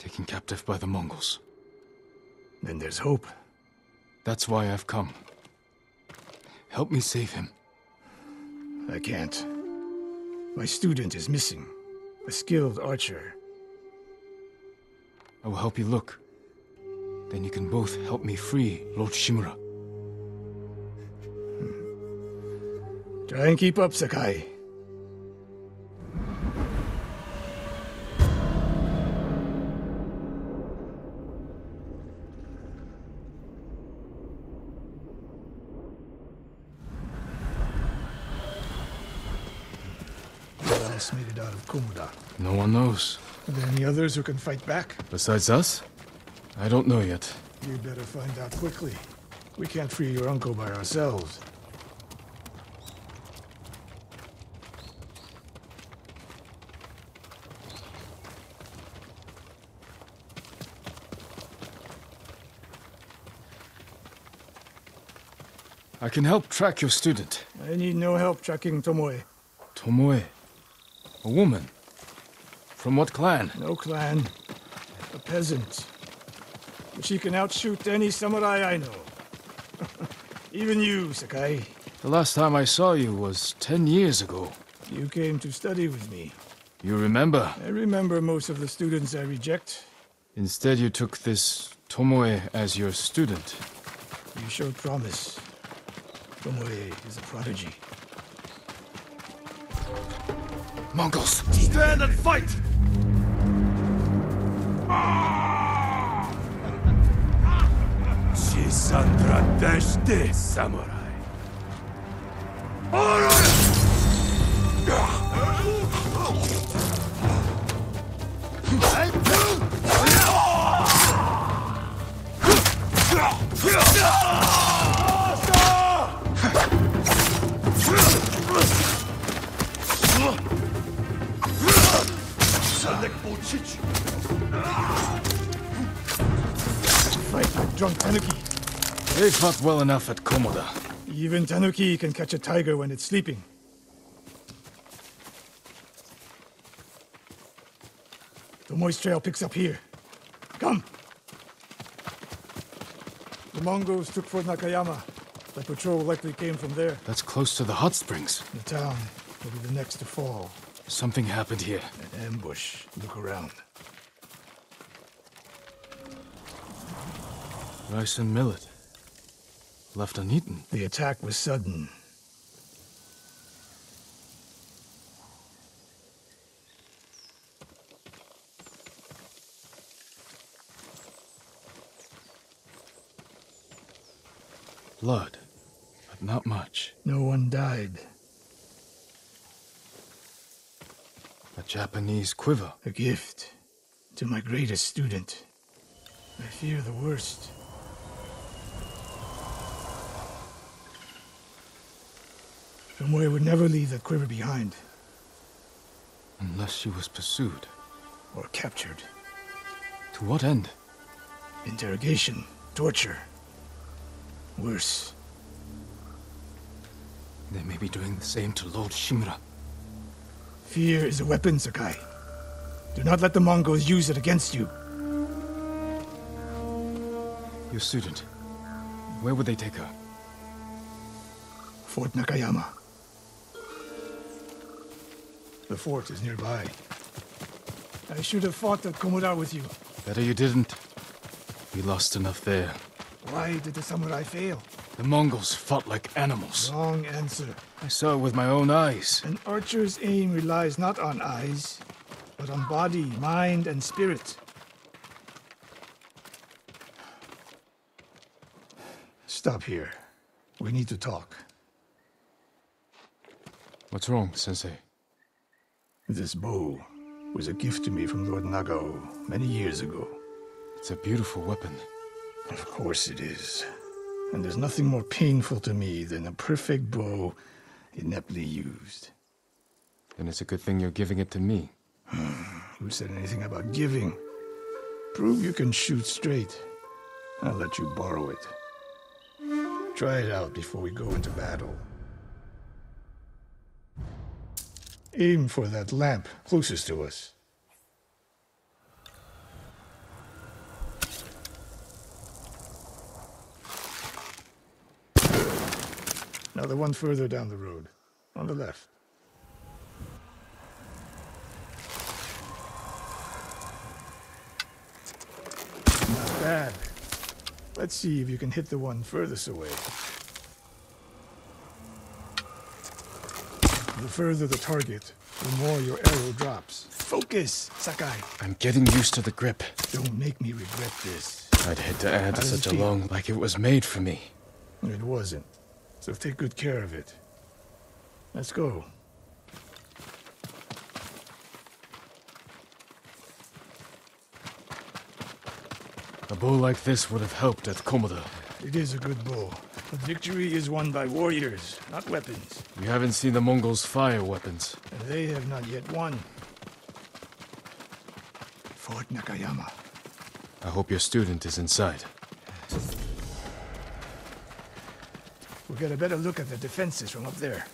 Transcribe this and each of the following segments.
Taken captive by the Mongols. Then there's hope. That's why I've come. Help me save him. I can't. My student is missing. A skilled archer. I will help you look. Then you can both help me free Lord Shimura. Hmm. Try and keep up, Sakai. Else made it out of Komoda? No one knows. Are there any others who can fight back? Besides us? I don't know yet. You better find out quickly. We can't free your uncle by ourselves. I can help track your student. I need no help tracking Tomoe. Tomoe. A woman. From what clan? No clan. A peasant. But she can outshoot any samurai I know. Even you, Sakai. The last time I saw you was ten years ago. You came to study with me. You remember? I remember most of the students I reject. Instead, you took this Tomoe as your student. You showed promise. Tomoe is a prodigy. Mongols! Stand and fight! Shisandra Deshte, samurai. Select Bochich. Fight like drunk Tanuki. They fought well enough at Komoda. Even Tanuki can catch a tiger when it's sleeping. The moist trail picks up here. Come! The Mongols took Fort Nakayama. The patrol likely came from there. That's close to the hot springs. The town will be the next to fall. Something happened here. An ambush. Look around. Rice and millet. Left uneaten. The attack was sudden. Blood. But not much. No one died. Japanese quiver. A gift to my greatest student. I fear the worst. Tomoe would never leave that quiver behind, Unless she was pursued. or captured. To what end? Interrogation, torture. Worse. They may be doing the same to Lord Shimura. Fear is a weapon, Sakai. Do not let the Mongols use it against you. Your student. Where would they take her? Fort Nakayama. The fort is nearby. I should have fought at Komoda with you. Better you didn't. We lost enough there. Why did the samurai fail? The Mongols fought like animals. Wrong answer. I saw it with my own eyes. An archer's aim relies not on eyes, but on body, mind, and spirit. Stop here. We need to talk. What's wrong, Sensei? This bow was a gift to me from Lord Nagao many years ago. It's a beautiful weapon. Of course it is. And there's nothing more painful to me than a perfect bow ineptly used. Then it's a good thing you're giving it to me. Hmm, who said anything about giving? Prove you can shoot straight. I'll let you borrow it. Try it out before we go into battle. Aim for that lamp closest to us. The one further down the road. On the left. Not bad. Let's see if you can hit the one furthest away. The further the target, the more your arrow drops. Focus, Sakai. I'm getting used to the grip. Don't make me regret this. I'd hate to add How such a long, like it was made for me. It wasn't. So take good care of it. Let's go. A bow like this would have helped at Komoda. It is a good bow. But victory is won by warriors, not weapons. We haven't seen the Mongols fire weapons. And they have not yet won. Fort Nakayama. I hope your student is inside. We'll get a better look at the defenses from up there.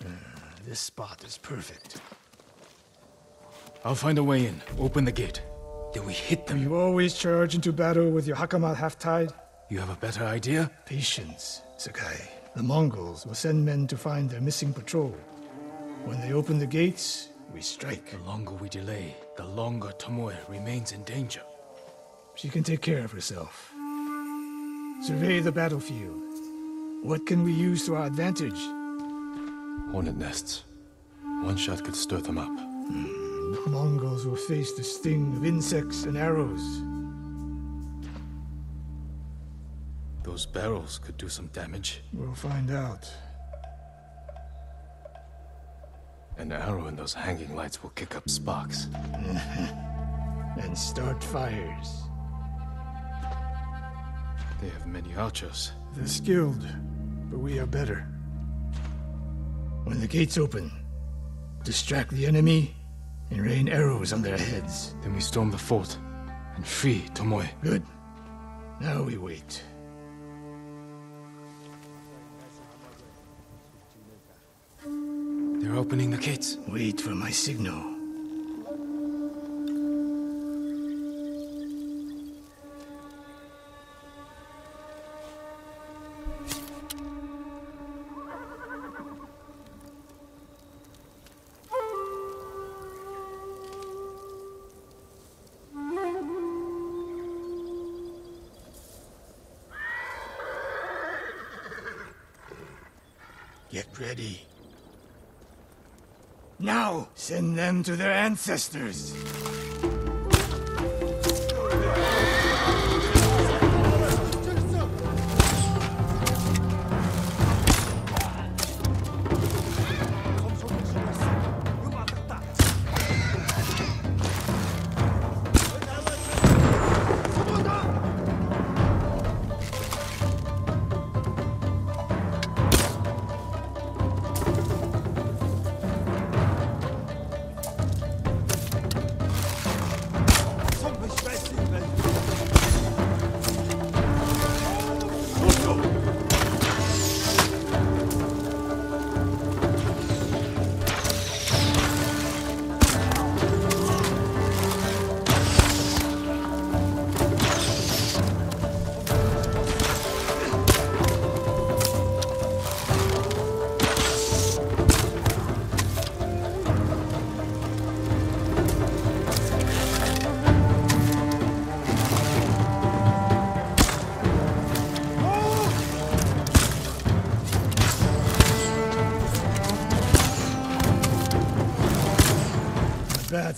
Uh, this spot is perfect. I'll find a way in. Open the gate. Then we hit them. You always charge into battle with your hakama half-tied? You have a better idea? Patience, Sakai. The Mongols will send men to find their missing patrol. When they open the gates, we strike. The longer we delay, the longer Tomoe remains in danger. She can take care of herself. Survey the battlefield. What can we use to our advantage? Hornet nests. One shot could stir them up. Hmm, the Mongols will face the sting of insects and arrows. Those barrels could do some damage. We'll find out. An arrow in those hanging lights will kick up sparks. And start fires. They have many archers. They're skilled, but we are better. When the gates open, distract the enemy and rain arrows on their heads. Then we storm the fort and free Tomoe. Good. Now we wait. They're opening the gates. Wait for my signal. Get ready. Now, send them to their ancestors.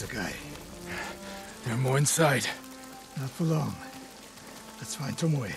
Sakai. There are more inside. Not for long. Let's find Tomoe.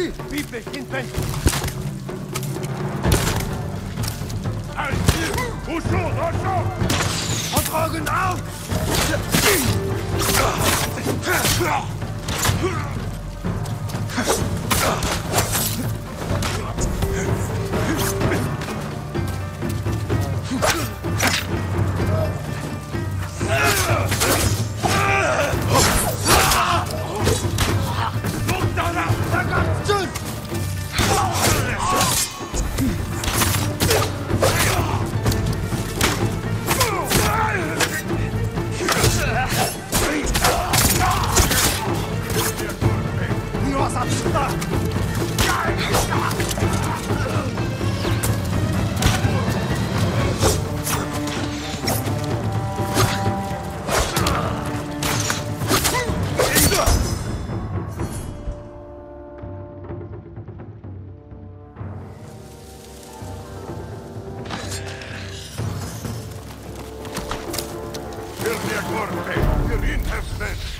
Ready? People invented. Ein Ziel! Hochschon, hochschon! Und Augen auf! You're in heaven.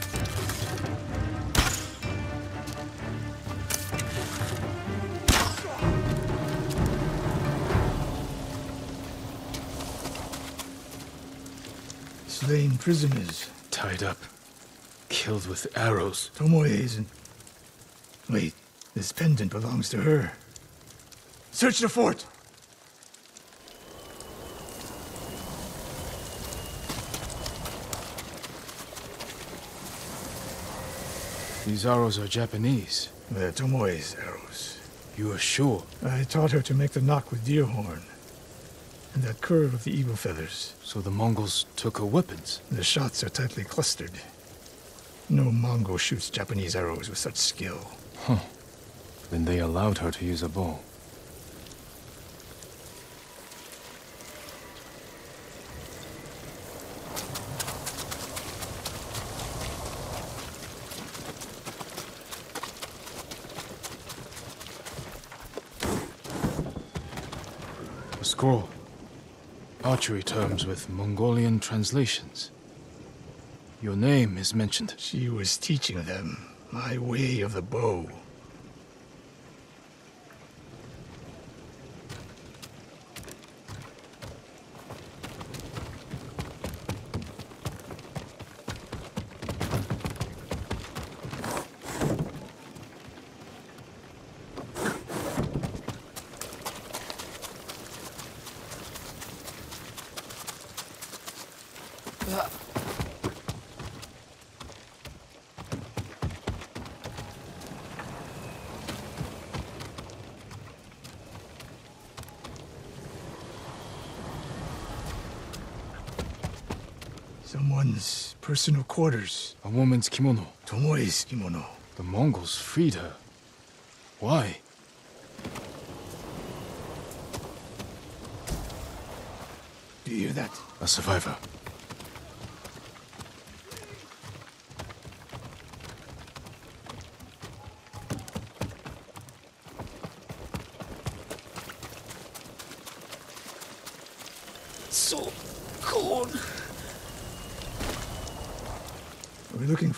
prisoners. Tied up. Killed with arrows. Tomoe's and... Wait, this pendant belongs to her. Search the fort! These arrows are Japanese. They're Tomoe's arrows. You are sure? I taught her to make the nock with deer horn. And that curve of the eagle feathers. So the Mongols took her weapons. The shots are tightly clustered. No Mongol shoots Japanese arrows with such skill. Huh. Then they allowed her to use a bow. A scroll. Archery terms with Mongolian translations. Your name is mentioned. She was teaching them my way of the bow. Someone's personal quarters. A woman's kimono. Tomoe's kimono. The Mongols freed her. Why? Do you hear that? A survivor.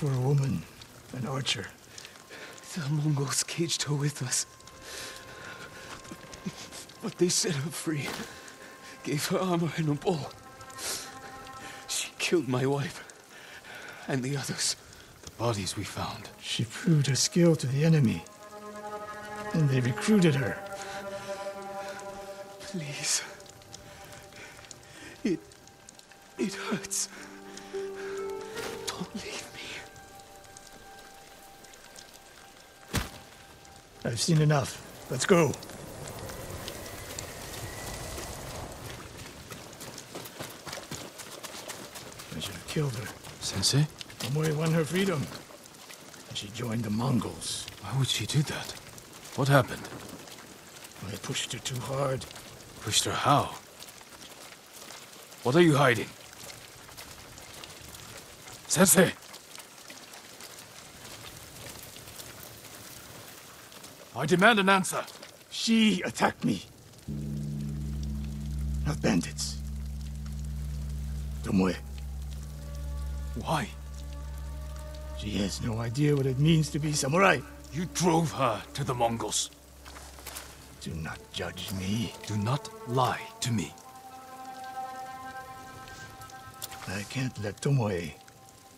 For a woman, an archer. The Mongols caged her with us. But they set her free. Gave her armor and a bow. She killed my wife. And the others. The bodies we found. She proved her skill to the enemy. And they recruited her. Please. It. It hurts. Don't leave I've seen enough. Let's go. I should have killed her. Sensei? Tomoe won her freedom. And she joined the Mongols. Why would she do that? What happened? I pushed her too hard. Pushed her how? What are you hiding? Sensei! I demand an answer. She attacked me. Not bandits. Tomoe. Why? She has no idea what it means to be samurai. You drove her to the Mongols. Do not judge me. Do not lie to me. I can't let Tomoe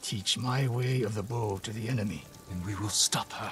teach my way of the bow to the enemy. Then we will stop her.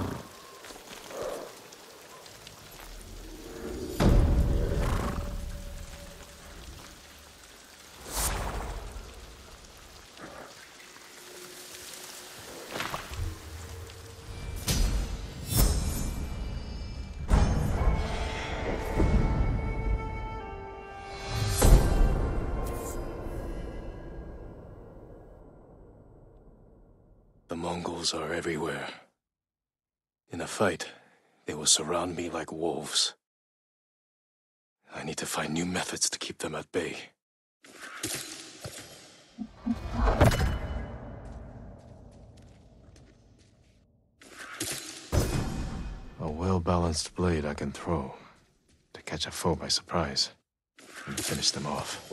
Mongols are everywhere. In a fight, they will surround me like wolves. I need to find new methods to keep them at bay. A well-balanced blade I can throw to catch a foe by surprise and finish them off.